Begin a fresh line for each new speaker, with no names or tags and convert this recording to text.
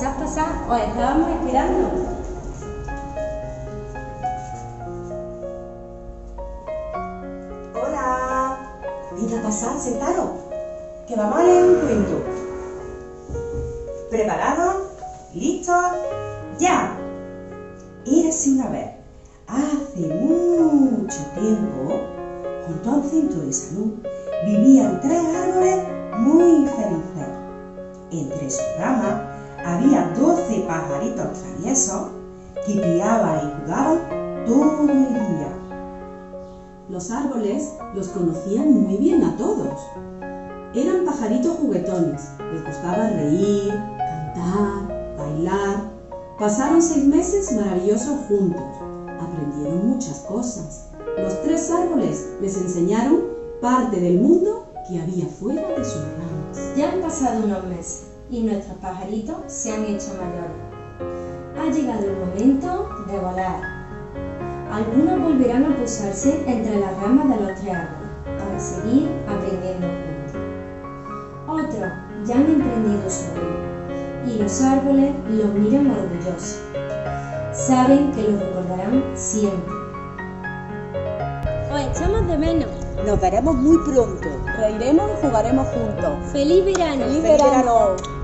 pasar, os estábamos esperando.
Hola. Venga, pasad, sentaros. Que vamos a leer un cuento. ¿Preparados? ¿Listos? ¡Ya! Érase una vez, hace mucho tiempo, junto a un centro de salud, vivían tres árboles había doce pajaritos traviesos que piaban y jugaban todo el día.
Los árboles los conocían muy bien a todos. Eran pajaritos juguetones, les gustaba reír, cantar, bailar. Pasaron seis meses maravillosos juntos. Aprendieron muchas cosas. Los tres árboles les enseñaron parte del mundo que había fuera de sus ramas.
Ya han pasado unos meses y nuestros pajaritos se han hecho mayores. Ha llegado el momento de volar. Algunos volverán a posarse entre las ramas de los tres árboles para seguir aprendiendo juntos. Otros ya han emprendido su vuelo y los árboles los miran orgullosos. Saben que los recordarán siempre.
Os echamos de menos.
Nos veremos muy pronto. Reiremos y jugaremos juntos.
¡Feliz verano!
¡Feliz verano!